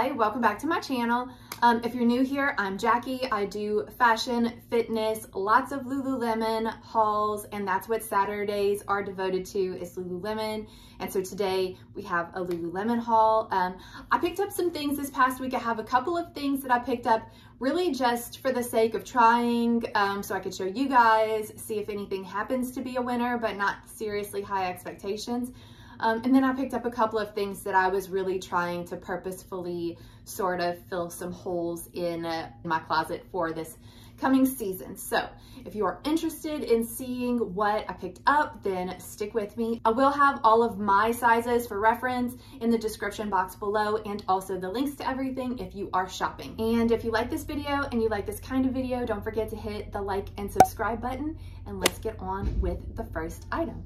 Hi, welcome back to my channel. Um, if you're new here, I'm Jackie. I do fashion, fitness, lots of Lululemon hauls, and that's what Saturdays are devoted to is Lululemon. And so today we have a Lululemon haul. Um, I picked up some things this past week. I have a couple of things that I picked up really just for the sake of trying um, so I could show you guys, see if anything happens to be a winner, but not seriously high expectations. Um, and then I picked up a couple of things that I was really trying to purposefully sort of fill some holes in, uh, my closet for this coming season. So if you are interested in seeing what I picked up, then stick with me. I will have all of my sizes for reference in the description box below and also the links to everything if you are shopping. And if you like this video and you like this kind of video, don't forget to hit the like and subscribe button and let's get on with the first item.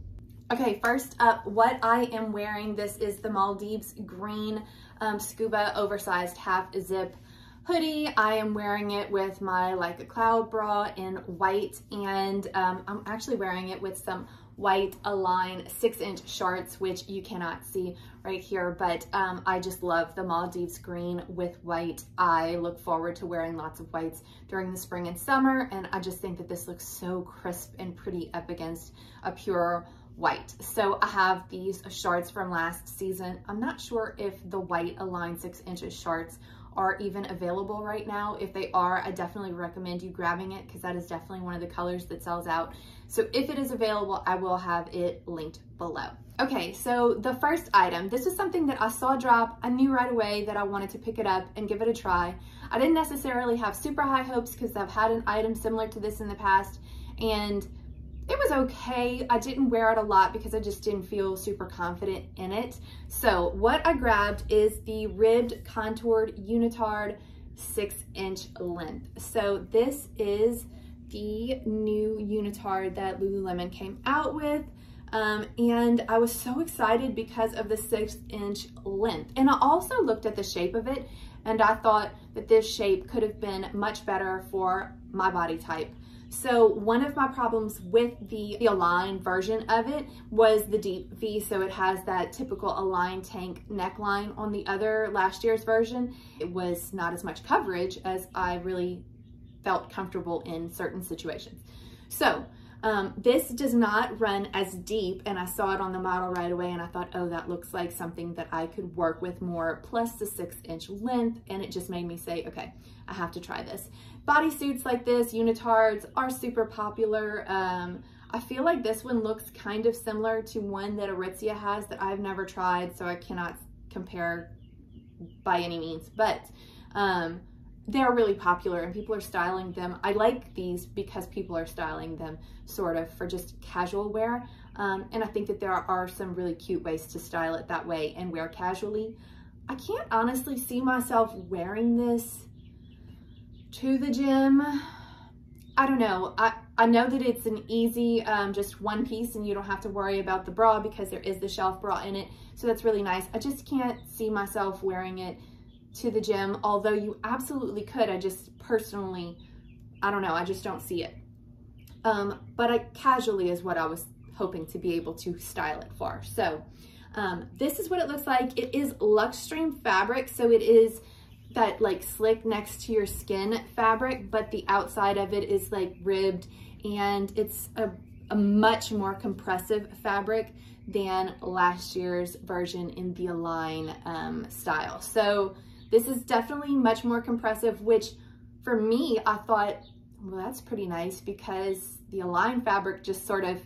Okay, first up, what I am wearing, this is the Maldives green um, scuba oversized half zip hoodie. I am wearing it with my like a cloud bra in white and um, I'm actually wearing it with some white Align six inch shorts, which you cannot see right here, but um, I just love the Maldives green with white. I look forward to wearing lots of whites during the spring and summer, and I just think that this looks so crisp and pretty up against a pure white. So I have these shorts from last season. I'm not sure if the white Align six inches shorts are even available right now. If they are, I definitely recommend you grabbing it because that is definitely one of the colors that sells out. So if it is available, I will have it linked below. Okay, so the first item, this is something that I saw drop. I knew right away that I wanted to pick it up and give it a try. I didn't necessarily have super high hopes because I've had an item similar to this in the past and it was okay. I didn't wear it a lot because I just didn't feel super confident in it. So what I grabbed is the ribbed contoured unitard six inch length. So this is the new unitard that Lululemon came out with. Um, and I was so excited because of the six inch length. And I also looked at the shape of it and I thought that this shape could have been much better for my body type. So one of my problems with the, the Align version of it was the deep V. So it has that typical Align tank neckline on the other last year's version. It was not as much coverage as I really felt comfortable in certain situations. So um, this does not run as deep and I saw it on the model right away and I thought, oh, that looks like something that I could work with more plus the six inch length. And it just made me say, okay, I have to try this. Bodysuits like this, unitards are super popular. Um, I feel like this one looks kind of similar to one that Aritzia has that I've never tried, so I cannot compare by any means, but um, they're really popular and people are styling them. I like these because people are styling them sort of for just casual wear. Um, and I think that there are some really cute ways to style it that way and wear casually. I can't honestly see myself wearing this to the gym. I don't know. I, I know that it's an easy, um, just one piece and you don't have to worry about the bra because there is the shelf bra in it. So that's really nice. I just can't see myself wearing it to the gym, although you absolutely could. I just personally, I don't know, I just don't see it. Um, but I, casually is what I was hoping to be able to style it for. So um, this is what it looks like. It is Luxtreme fabric, so it is that like slick next to your skin fabric, but the outside of it is like ribbed and it's a, a much more compressive fabric than last year's version in the Align um, style. So this is definitely much more compressive, which for me, I thought, well, that's pretty nice because the Align fabric just sort of,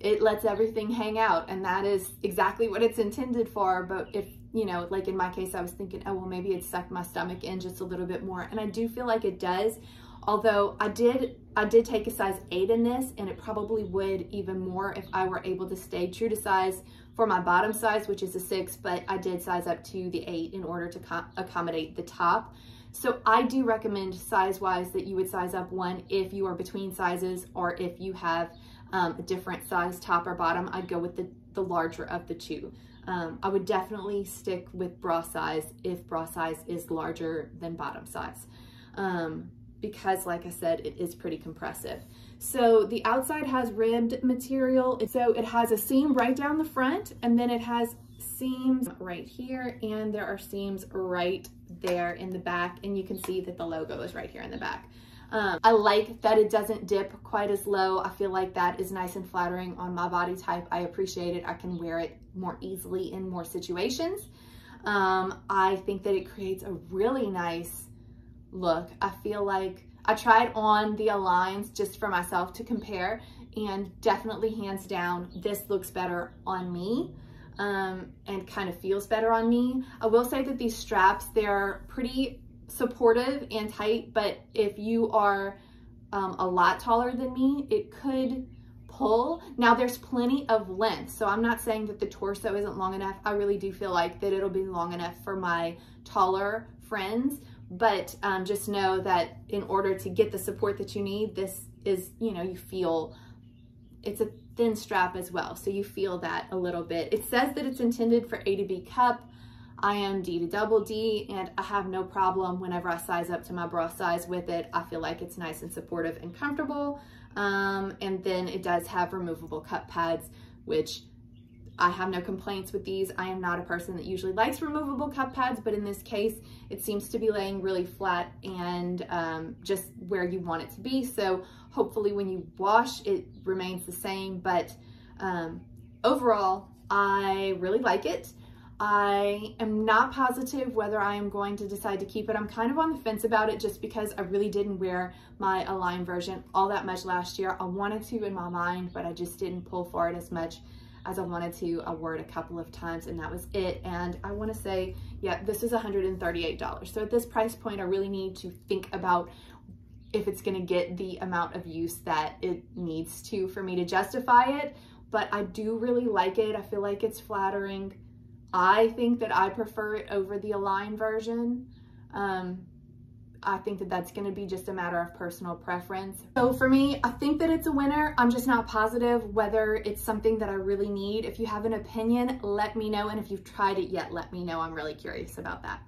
it lets everything hang out and that is exactly what it's intended for. But if, you know, like in my case, I was thinking, oh, well, maybe it sucked my stomach in just a little bit more. And I do feel like it does. Although I did, I did take a size eight in this and it probably would even more if I were able to stay true to size for my bottom size, which is a six, but I did size up to the eight in order to accommodate the top. So I do recommend size-wise that you would size up one if you are between sizes or if you have um, a different size top or bottom, I'd go with the, the larger of the two. Um, I would definitely stick with bra size if bra size is larger than bottom size. Um, because like I said, it is pretty compressive. So the outside has ribbed material. So it has a seam right down the front and then it has seams right here and there are seams right there in the back and you can see that the logo is right here in the back. Um, I like that it doesn't dip quite as low. I feel like that is nice and flattering on my body type. I appreciate it. I can wear it more easily in more situations. Um, I think that it creates a really nice look. I feel like I tried on the Aligns just for myself to compare and definitely hands down, this looks better on me um, and kind of feels better on me. I will say that these straps, they're pretty supportive and tight, but if you are um, a lot taller than me, it could pull. Now there's plenty of length, so I'm not saying that the torso isn't long enough. I really do feel like that it'll be long enough for my taller friends, but um, just know that in order to get the support that you need, this is, you know, you feel it's a thin strap as well. So you feel that a little bit. It says that it's intended for A to B cup. I am D to double D and I have no problem whenever I size up to my bra size with it. I feel like it's nice and supportive and comfortable. Um, and then it does have removable cup pads, which I have no complaints with these. I am not a person that usually likes removable cup pads, but in this case, it seems to be laying really flat and um, just where you want it to be. So hopefully when you wash, it remains the same, but um, overall, I really like it. I am not positive whether I am going to decide to keep it. I'm kind of on the fence about it just because I really didn't wear my Align version all that much last year. I wanted to in my mind, but I just didn't pull for it as much as I wanted to. I wore it a couple of times and that was it. And I wanna say, yeah, this is $138. So at this price point, I really need to think about if it's gonna get the amount of use that it needs to for me to justify it. But I do really like it. I feel like it's flattering. I think that I prefer it over the Align version. Um, I think that that's gonna be just a matter of personal preference. So for me, I think that it's a winner. I'm just not positive whether it's something that I really need. If you have an opinion, let me know. And if you've tried it yet, let me know. I'm really curious about that.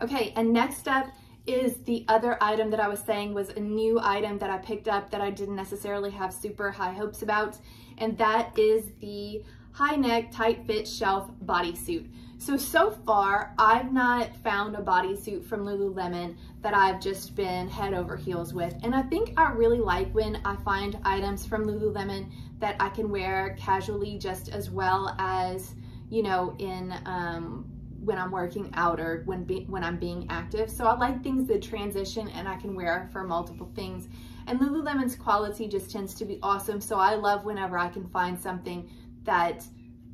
Okay, and next up is the other item that I was saying was a new item that I picked up that I didn't necessarily have super high hopes about. And that is the high neck, tight fit shelf bodysuit. So, so far, I've not found a bodysuit from Lululemon that I've just been head over heels with. And I think I really like when I find items from Lululemon that I can wear casually just as well as, you know, in um, when I'm working out or when, be, when I'm being active. So I like things that transition and I can wear for multiple things. And Lululemon's quality just tends to be awesome. So I love whenever I can find something that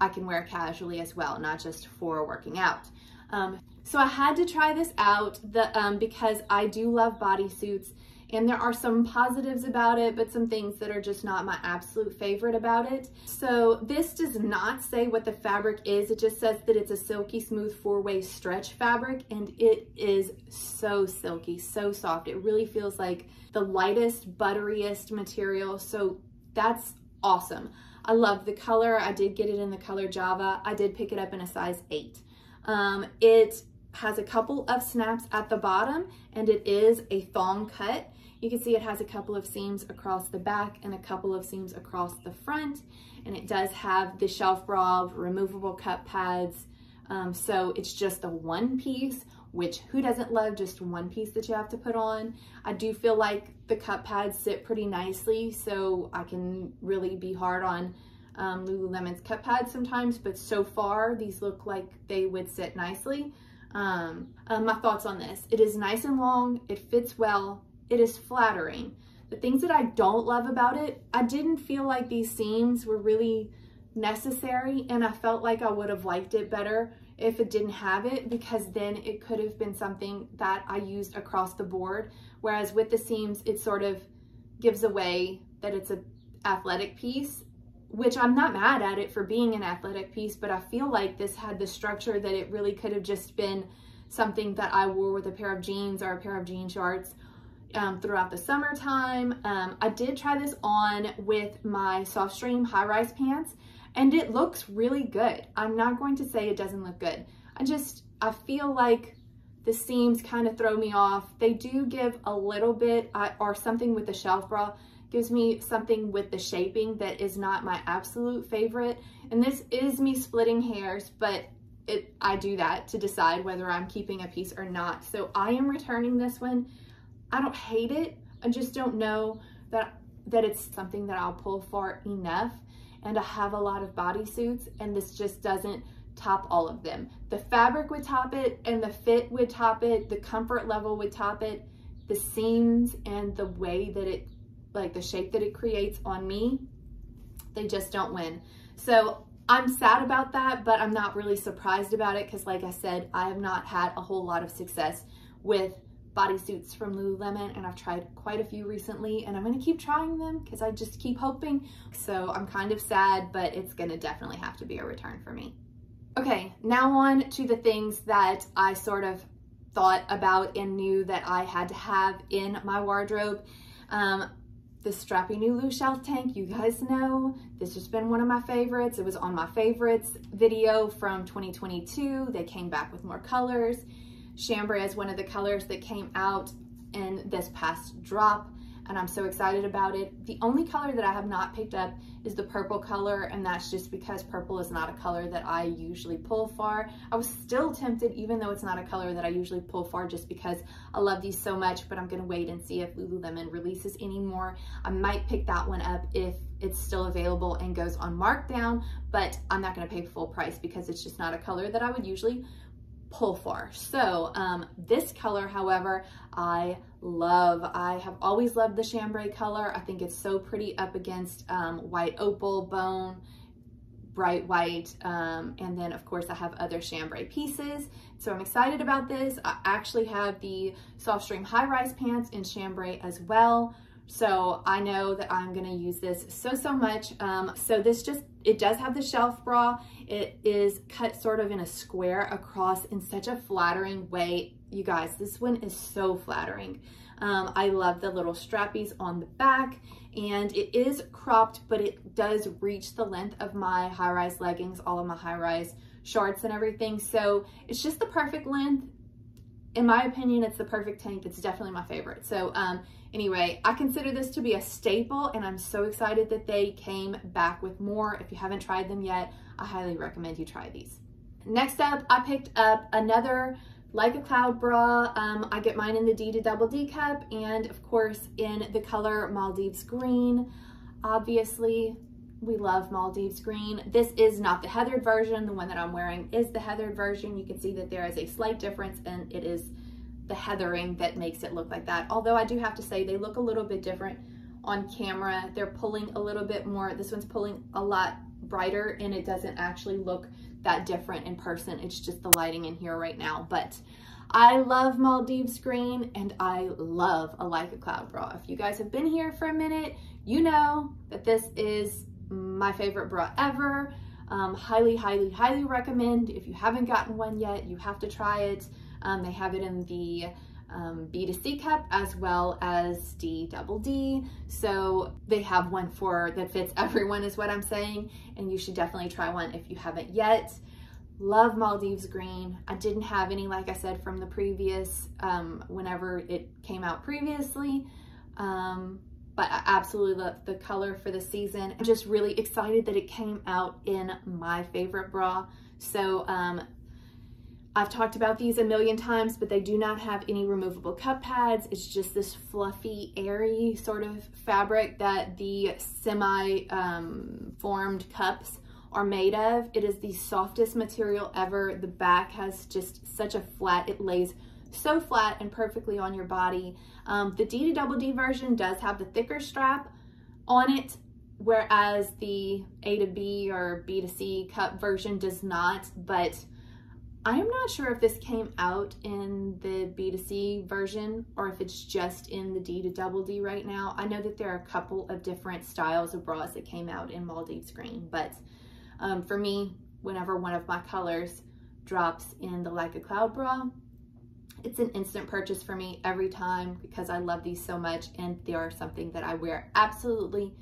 I can wear casually as well, not just for working out. Um, so I had to try this out the, um, because I do love bodysuits and there are some positives about it, but some things that are just not my absolute favorite about it. So this does not say what the fabric is. It just says that it's a silky smooth four-way stretch fabric and it is so silky, so soft. It really feels like the lightest, butteriest material. So that's awesome. I love the color. I did get it in the color Java. I did pick it up in a size eight. Um, it has a couple of snaps at the bottom and it is a thong cut. You can see it has a couple of seams across the back and a couple of seams across the front. And it does have the shelf bra, removable cup pads. Um, so it's just a one piece, which who doesn't love just one piece that you have to put on? I do feel like the cup pads sit pretty nicely, so I can really be hard on um, Lululemon's cup pads sometimes, but so far these look like they would sit nicely. Um, um, my thoughts on this. It is nice and long, it fits well, it is flattering. The things that I don't love about it, I didn't feel like these seams were really necessary and I felt like I would have liked it better if it didn't have it because then it could have been something that I used across the board. Whereas with the seams, it sort of gives away that it's an athletic piece, which I'm not mad at it for being an athletic piece, but I feel like this had the structure that it really could have just been something that I wore with a pair of jeans or a pair of jean shorts um, throughout the summertime. Um, I did try this on with my Softstreme high-rise pants and it looks really good. I'm not going to say it doesn't look good. I just, I feel like the seams kind of throw me off. They do give a little bit, uh, or something with the shelf bra, gives me something with the shaping that is not my absolute favorite. And this is me splitting hairs, but it, I do that to decide whether I'm keeping a piece or not. So I am returning this one. I don't hate it. I just don't know that, that it's something that I'll pull for enough. And I have a lot of bodysuits and this just doesn't top all of them. The fabric would top it and the fit would top it. The comfort level would top it. The seams and the way that it, like the shape that it creates on me, they just don't win. So I'm sad about that, but I'm not really surprised about it because like I said, I have not had a whole lot of success with bodysuits from Lululemon and I've tried quite a few recently and I'm gonna keep trying them because I just keep hoping. So I'm kind of sad, but it's gonna definitely have to be a return for me. Okay, now on to the things that I sort of thought about and knew that I had to have in my wardrobe. Um, the strappy Nulu shelf tank, you guys know, this has been one of my favorites. It was on my favorites video from 2022. They came back with more colors. Chambray is one of the colors that came out in this past drop and I'm so excited about it. The only color that I have not picked up is the purple color and that's just because purple is not a color that I usually pull for. I was still tempted even though it's not a color that I usually pull for just because I love these so much but I'm gonna wait and see if Lululemon releases any more. I might pick that one up if it's still available and goes on markdown but I'm not gonna pay full price because it's just not a color that I would usually pull for. So um, this color, however, I love. I have always loved the chambray color. I think it's so pretty up against um, white opal, bone, bright white. Um, and then of course I have other chambray pieces. So I'm excited about this. I actually have the Softstreme high rise pants in chambray as well. So I know that I'm gonna use this so, so much. Um, so this just, it does have the shelf bra. It is cut sort of in a square across in such a flattering way. You guys, this one is so flattering. Um, I love the little strappies on the back and it is cropped, but it does reach the length of my high-rise leggings, all of my high-rise shorts and everything. So it's just the perfect length. In my opinion, it's the perfect tank. It's definitely my favorite. So um, Anyway, I consider this to be a staple and I'm so excited that they came back with more. If you haven't tried them yet, I highly recommend you try these. Next up, I picked up another like a cloud bra. Um, I get mine in the D to double D cup and of course in the color Maldives green. Obviously, we love Maldives green. This is not the heathered version. The one that I'm wearing is the heathered version. You can see that there is a slight difference and it is the heathering that makes it look like that. Although I do have to say they look a little bit different on camera. They're pulling a little bit more. This one's pulling a lot brighter and it doesn't actually look that different in person. It's just the lighting in here right now. But I love Maldives green and I love a Like a Cloud bra. If you guys have been here for a minute, you know that this is my favorite bra ever. Um, highly, highly, highly recommend. If you haven't gotten one yet, you have to try it. Um, they have it in the um, B to C cup as well as D double D. So they have one for that fits everyone is what I'm saying. And you should definitely try one if you haven't yet. Love Maldives green. I didn't have any, like I said, from the previous, um, whenever it came out previously. Um, but I absolutely love the color for the season. I'm just really excited that it came out in my favorite bra. So um, I've talked about these a million times, but they do not have any removable cup pads. It's just this fluffy, airy sort of fabric that the semi-formed um, cups are made of. It is the softest material ever. The back has just such a flat, it lays so flat and perfectly on your body. Um, the D to double D version does have the thicker strap on it, whereas the A to B or B to C cup version does not, but I am not sure if this came out in the B2C version or if it's just in the D to double D right now. I know that there are a couple of different styles of bras that came out in Maldives green, but um, for me, whenever one of my colors drops in the Like a Cloud bra, it's an instant purchase for me every time because I love these so much and they are something that I wear absolutely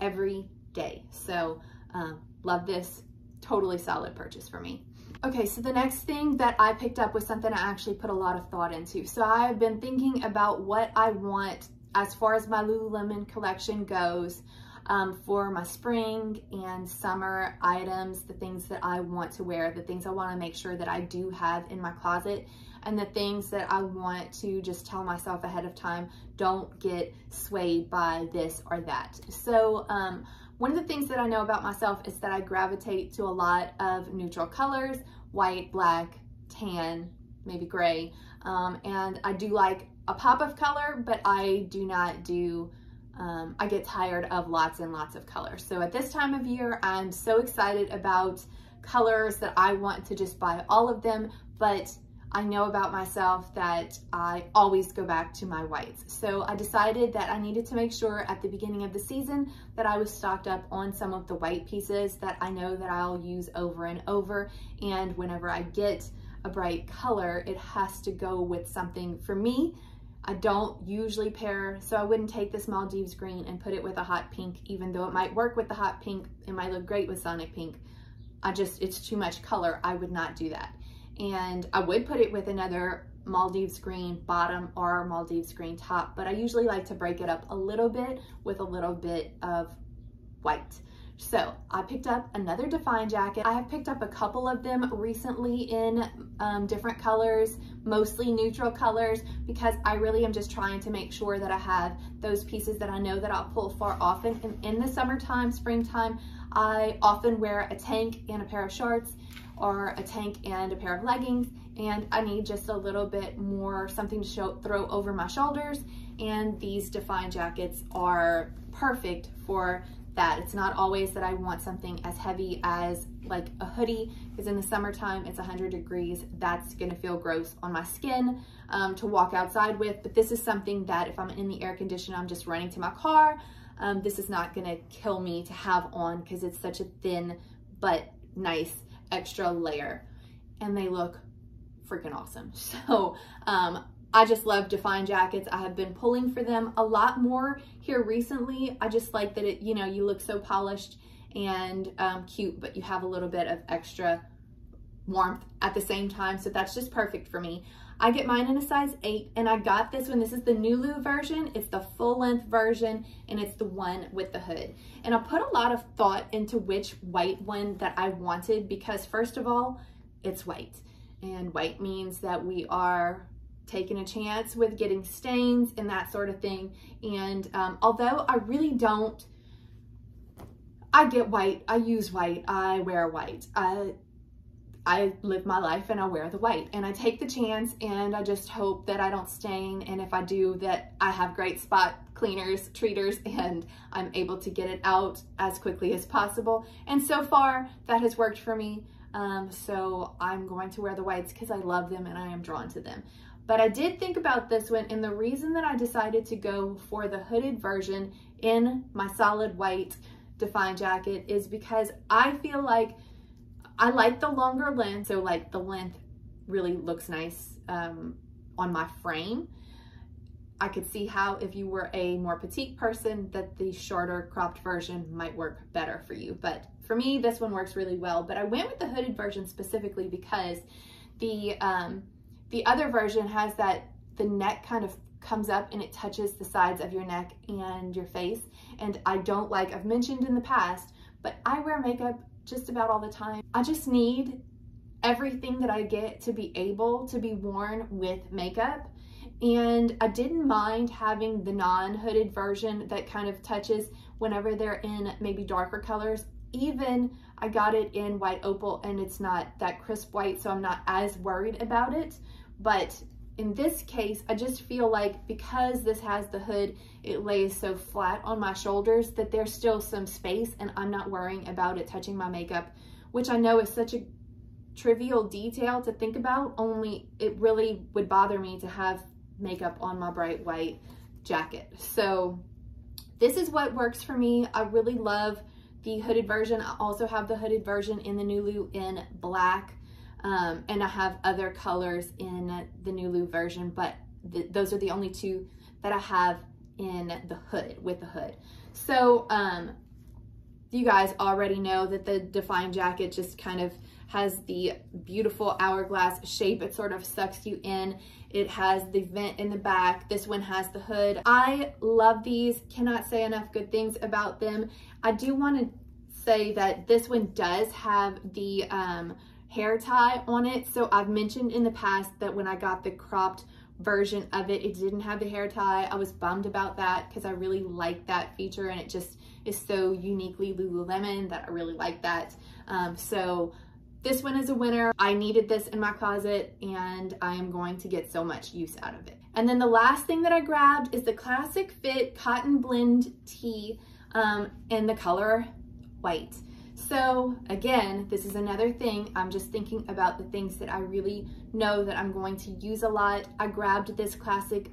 every day. So um, love this, totally solid purchase for me. Okay, so the next thing that I picked up was something I actually put a lot of thought into. So I've been thinking about what I want as far as my Lululemon collection goes, um, for my spring and summer items, the things that I want to wear, the things I want to make sure that I do have in my closet, and the things that I want to just tell myself ahead of time, don't get swayed by this or that. So um, one of the things that I know about myself is that I gravitate to a lot of neutral colors, white, black, tan, maybe gray, um, and I do like a pop of color, but I do not do um, I get tired of lots and lots of colors. So at this time of year, I'm so excited about colors that I want to just buy all of them, but I know about myself that I always go back to my whites. So I decided that I needed to make sure at the beginning of the season that I was stocked up on some of the white pieces that I know that I'll use over and over. And whenever I get a bright color, it has to go with something for me I don't usually pair, so I wouldn't take this Maldives green and put it with a hot pink, even though it might work with the hot pink. It might look great with Sonic Pink. I just, it's too much color. I would not do that. And I would put it with another Maldives green bottom or Maldives green top, but I usually like to break it up a little bit with a little bit of white. So I picked up another Define jacket. I have picked up a couple of them recently in um, different colors, mostly neutral colors, because I really am just trying to make sure that I have those pieces that I know that I'll pull far often. And in the summertime, springtime, I often wear a tank and a pair of shorts or a tank and a pair of leggings and I need just a little bit more something to show, throw over my shoulders and these Define jackets are perfect for that. It's not always that I want something as heavy as like a hoodie because in the summertime it's 100 degrees. That's gonna feel gross on my skin um, to walk outside with. But this is something that if I'm in the air conditioner, I'm just running to my car. Um, this is not gonna kill me to have on because it's such a thin but nice extra layer. And they look freaking awesome. So um, I just love Define jackets. I have been pulling for them a lot more here recently. I just like that it, you know, you look so polished and um, cute, but you have a little bit of extra warmth at the same time. So that's just perfect for me. I get mine in a size 8 and I got this one. This is the Nulu version. It's the full length version and it's the one with the hood. And I put a lot of thought into which white one that I wanted because first of all, it's white. And white means that we are taking a chance with getting stains and that sort of thing. And um, although I really don't, I get white, I use white, I wear white. I, I live my life and I wear the white and I take the chance and I just hope that I don't stain and if I do that I have great spot cleaners, treaters, and I'm able to get it out as quickly as possible. And so far that has worked for me. Um, so I'm going to wear the whites because I love them and I am drawn to them. But I did think about this one, and the reason that I decided to go for the hooded version in my solid white Define jacket is because I feel like I like the longer length, so like the length really looks nice um, on my frame. I could see how if you were a more petite person that the shorter cropped version might work better for you. But for me, this one works really well. But I went with the hooded version specifically because the um, the other version has that the neck kind of comes up and it touches the sides of your neck and your face. And I don't like, I've mentioned in the past, but I wear makeup just about all the time. I just need everything that I get to be able to be worn with makeup. And I didn't mind having the non-hooded version that kind of touches whenever they're in maybe darker colors. Even I got it in white opal and it's not that crisp white, so I'm not as worried about it. But in this case, I just feel like because this has the hood, it lays so flat on my shoulders that there's still some space and I'm not worrying about it touching my makeup, which I know is such a trivial detail to think about, only it really would bother me to have makeup on my bright white jacket. So this is what works for me. I really love the hooded version. I also have the hooded version in the Nulu in black. Um, and I have other colors in the Nulu version, but th those are the only two that I have in the hood, with the hood. So um, you guys already know that the Define jacket just kind of has the beautiful hourglass shape. It sort of sucks you in. It has the vent in the back. This one has the hood. I love these. Cannot say enough good things about them. I do want to say that this one does have the um, hair tie on it. So I've mentioned in the past that when I got the cropped version of it, it didn't have the hair tie. I was bummed about that because I really like that feature and it just is so uniquely Lululemon that I really like that. Um, so this one is a winner. I needed this in my closet and I am going to get so much use out of it. And then the last thing that I grabbed is the Classic Fit Cotton Blend Tee um, in the color white. So again, this is another thing. I'm just thinking about the things that I really know that I'm going to use a lot. I grabbed this Classic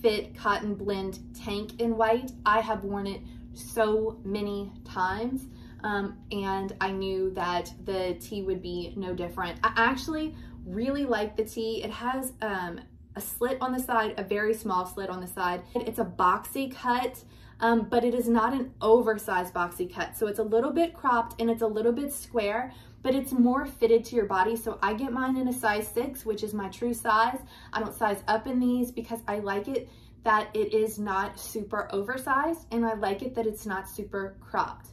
Fit Cotton Blend Tank in white. I have worn it so many times. Um, and I knew that the tee would be no different. I actually really like the tee. It has um, a slit on the side, a very small slit on the side. It's a boxy cut, um, but it is not an oversized boxy cut. So it's a little bit cropped and it's a little bit square, but it's more fitted to your body. So I get mine in a size six, which is my true size. I don't size up in these because I like it that it is not super oversized and I like it that it's not super cropped.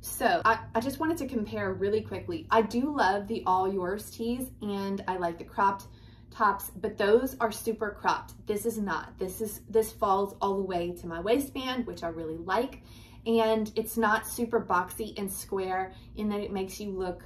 So I, I, just wanted to compare really quickly. I do love the all yours tees and I like the cropped tops, but those are super cropped. This is not. This is this falls all the way to my waistband, which I really like. And it's not super boxy and square in that it makes you look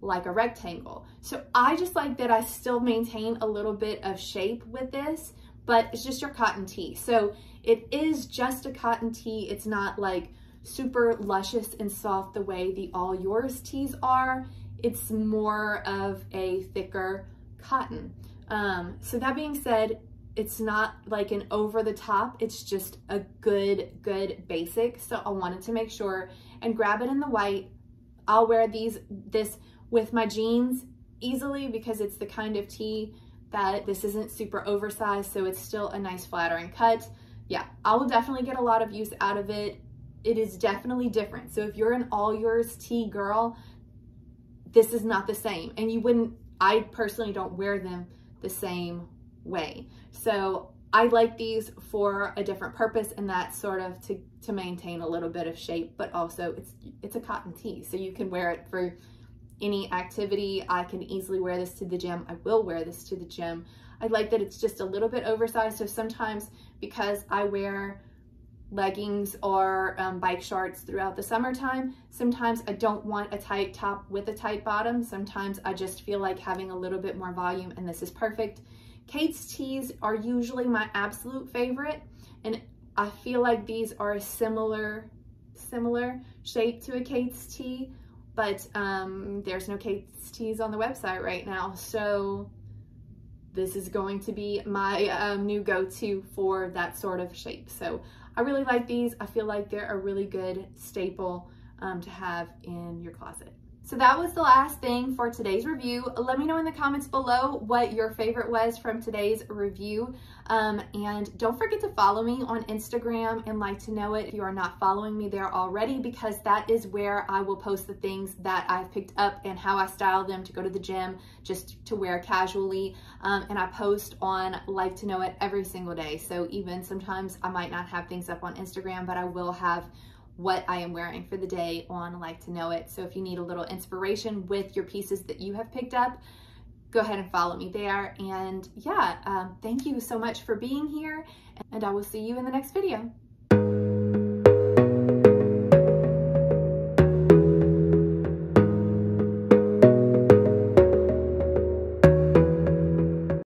like a rectangle. So I just like that I still maintain a little bit of shape with this, but it's just your cotton tee. So it is just a cotton tee. It's not like super luscious and soft the way the All Yours tees are. It's more of a thicker cotton. Um, so that being said, it's not like an over the top, it's just a good, good basic. So I wanted to make sure and grab it in the white. I'll wear these, this with my jeans easily because it's the kind of tee that this isn't super oversized, so it's still a nice flattering cut. Yeah, I will definitely get a lot of use out of it it is definitely different. So if you're an all yours tee girl, this is not the same. And you wouldn't, I personally don't wear them the same way. So I like these for a different purpose and that's sort of to, to maintain a little bit of shape, but also it's, it's a cotton tee. So you can wear it for any activity. I can easily wear this to the gym. I will wear this to the gym. I like that it's just a little bit oversized. So sometimes because I wear leggings or um, bike shorts throughout the summertime. Sometimes I don't want a tight top with a tight bottom. Sometimes I just feel like having a little bit more volume and this is perfect. Cates tees are usually my absolute favorite and I feel like these are a similar, similar shape to a Cates tee, but um, there's no Cates tees on the website right now. So this is going to be my um, new go-to for that sort of shape. So I really like these. I feel like they're a really good staple um, to have in your closet. So that was the last thing for today's review. Let me know in the comments below what your favorite was from today's review. Um, and don't forget to follow me on Instagram and like to know it if you are not following me there already because that is where I will post the things that I've picked up and how I style them to go to the gym just to wear casually. Um, and I post on like to know it every single day. So even sometimes I might not have things up on Instagram, but I will have what I am wearing for the day on Like to Know It. So if you need a little inspiration with your pieces that you have picked up, go ahead and follow me there. And yeah, um, thank you so much for being here and I will see you in the next video.